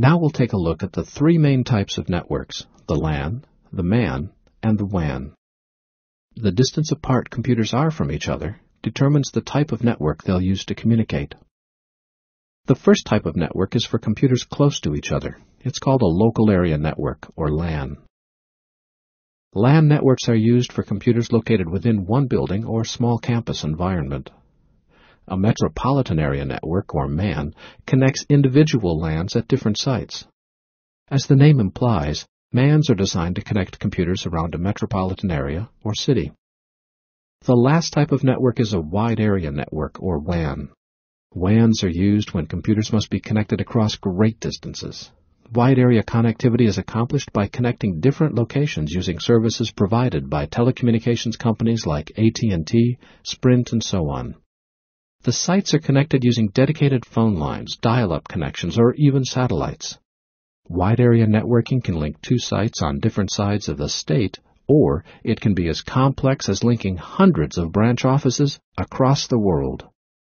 Now we'll take a look at the three main types of networks, the LAN, the MAN, and the WAN. The distance apart computers are from each other determines the type of network they'll use to communicate. The first type of network is for computers close to each other. It's called a local area network, or LAN. LAN networks are used for computers located within one building or small campus environment. A metropolitan area network, or MAN, connects individual LANs at different sites. As the name implies, MANs are designed to connect computers around a metropolitan area or city. The last type of network is a wide area network, or WAN. WANs are used when computers must be connected across great distances. Wide area connectivity is accomplished by connecting different locations using services provided by telecommunications companies like AT&T, Sprint, and so on. The sites are connected using dedicated phone lines, dial-up connections, or even satellites. Wide area networking can link two sites on different sides of the state, or it can be as complex as linking hundreds of branch offices across the world.